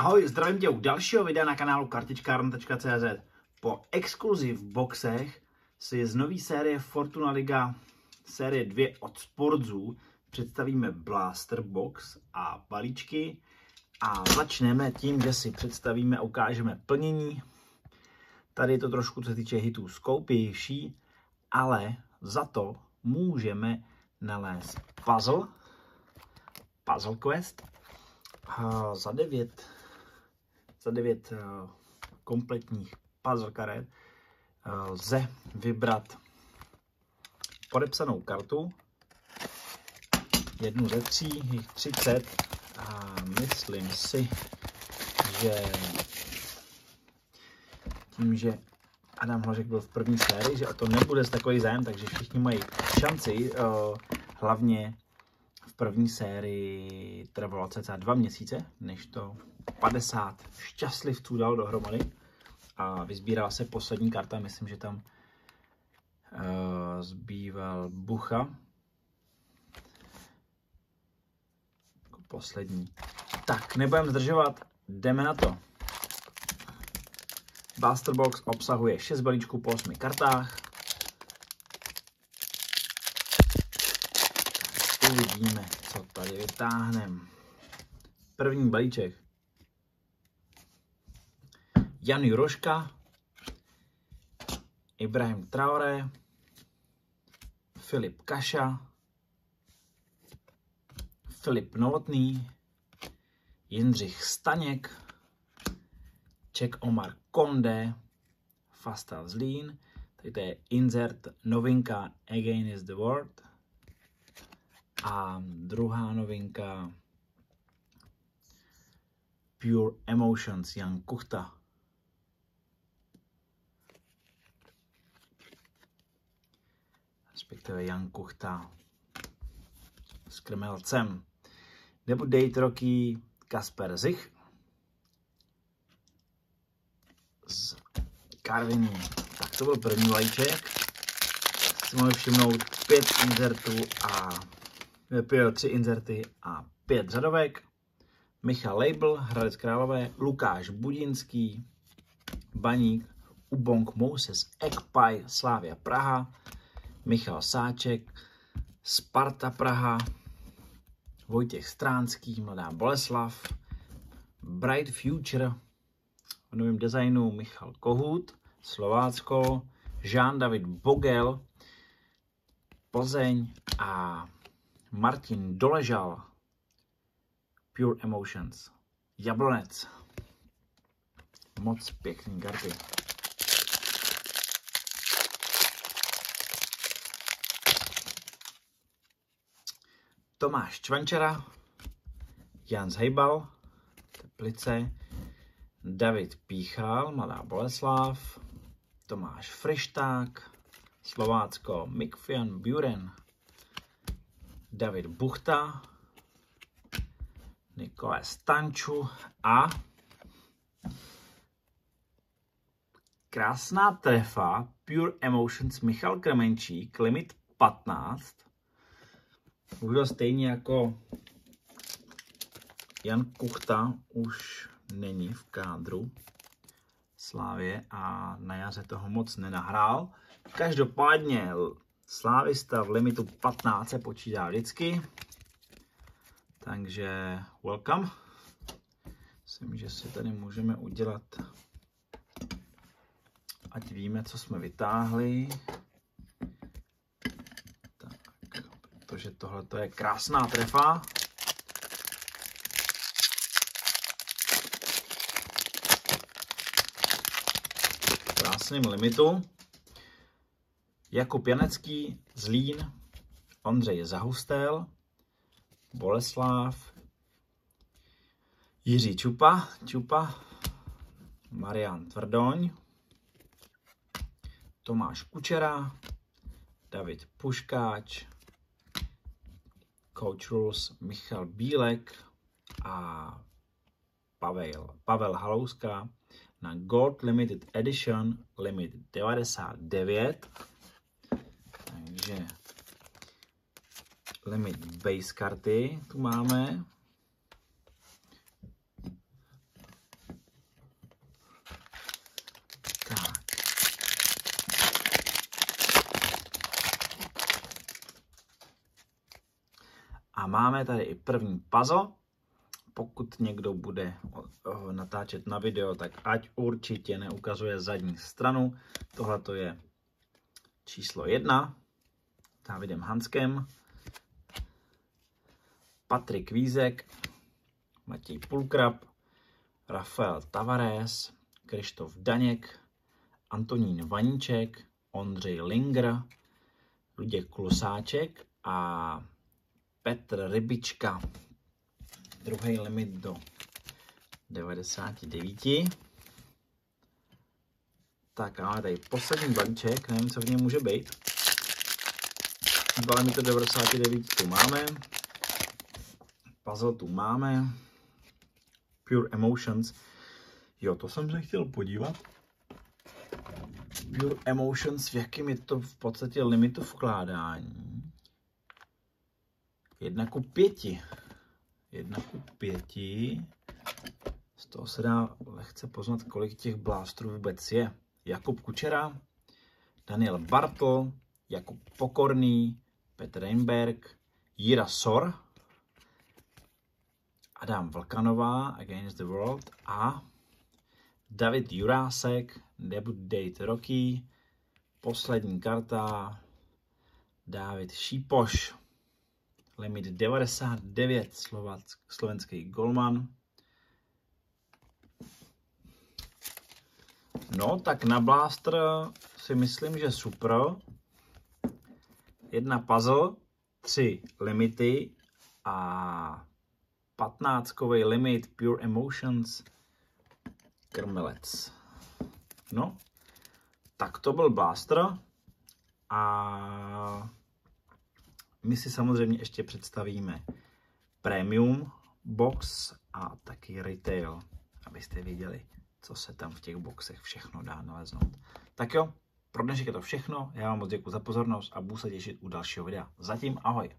Ahoj, zdravím tě u dalšího videa na kanálu kartičkárna.cz. Po exkluziv boxech si z nový série Fortuna Liga série 2 od Sportzů představíme Blaster Box a balíčky a začneme tím, že si představíme a ukážeme plnění. Tady je to trošku, co se týče hitů, skoupější, ale za to můžeme nalézt puzzle, puzzle quest, a za 9 za 9 uh, kompletních puzzle karet uh, lze vybrat podepsanou kartu, jednu ze tří, jich 30 a myslím si, že tím, že Adam Hložek byl v první sérii, že o to nebude takový zájem, takže všichni mají šanci, uh, hlavně první sérii trvalo cca dva měsíce, než to 50 šťastlivců dal dohromady a vyzbírala se poslední karta, myslím, že tam uh, zbýval Bucha. Jako poslední. Tak, nebudem zdržovat, jdeme na to. Buster Box obsahuje 6 balíčků po 8 kartách. Uvidíme, co tady vytáhneme. První balíček. Jan Juroška, Ibrahim Traore, Filip Kaša, Filip Novotný, Jindřich Staněk, Ček Omar Konde, Fastal Zlín, tady to je insert novinka Again is the Word a druhá novinka Pure Emotions Jan Kuchta. respektive Jan Kuchta s Krmelcem. Nebo Date Rocky Kasper Zich z Karviní. Tak to byl první vajíček. Si mohli všimnout pět inzertů a pět, tři inzerty a pět řadovek. Michal Label, Hradec Králové, Lukáš Budinský, Baník, Ubong Moses, Ekpaj, Slávia Praha, Michal Sáček, Sparta Praha, Vojtěch Stránský, Mladá Boleslav, Bright Future, v novém designu Michal Kohut, Slovácko, Jean-David Bogel, Plzeň a Martin Doležal, Pure Emotions, Jablonec. Moc pěkný karty. Tomáš Čvančera, Jan Zhejbal, Teplice, David Píchal, Mladá Boleslav, Tomáš Frišták, Slovácko, Mikfian Buren, David Buchta, Nikolaj Stanču a krásná trefa Pure Emotions Michal Kremenčík, limit 15, Bohužel stejně jako Jan Kuchta už není v kádru Slávě a na jaře toho moc nenahrál. Každopádně Slávista v limitu 15 se počítá vždycky. Takže welcome. Myslím, že si tady můžeme udělat, ať víme, co jsme vytáhli. protože tohle je krásná trefa. krásným limitu. Jakub Janecký, Zlín, Ondřej Zahustel, Boleslav, Jiří Čupa, Čupa, Marian Tvrdoň, Tomáš Kučera, David Puškáč, Coach Rules Michal Bílek a Pavel, Pavel Halouska na Gold Limited Edition Limit 99 takže limit base karty tu máme. A máme tady i první puzzle. Pokud někdo bude eh, natáčet na video, tak ať určitě neukazuje zadní stranu. Tohle to je číslo jedna. Dávidem Hanskem. Patrik Vízek, Matěj Pulkrab, Rafael Tavares, Krištof Daněk, Antonín Vaníček, Ondřej Linger, Luděk Klusáček a Petr Rybička. Druhý limit do 99. Tak a tady poslední balíček, nevím, co v něm může být. Limity 99 tu máme. Puzzle tu máme. Pure Emotions. Jo, to jsem se chtěl podívat. Pure Emotions, v jakém je to v podstatě limitu vkládání. Jedna ku pěti. Jedna ku pěti. Z toho se dá lehce poznat, kolik těch blástrů vůbec je. Jakub Kučera, Daniel Bartl, Jakub Pokorný, Petr Reinberg, Jira Sor, Adam Vlkanová, Against the World a David Jurásek, Debut Date Rocky, poslední karta, David Šípoš, limit 99, slovenský golman. No, tak na Blaster si myslím, že super. Jedna puzzle, tři limity a 15 limit Pure Emotions krmelec. No, tak to byl Blaster a my si samozřejmě ještě představíme Premium box a taky Retail, abyste viděli, co se tam v těch boxech všechno dá naleznout. Tak jo, pro dnešek je to všechno, já vám moc děkuji za pozornost a budu se těšit u dalšího videa. Zatím ahoj!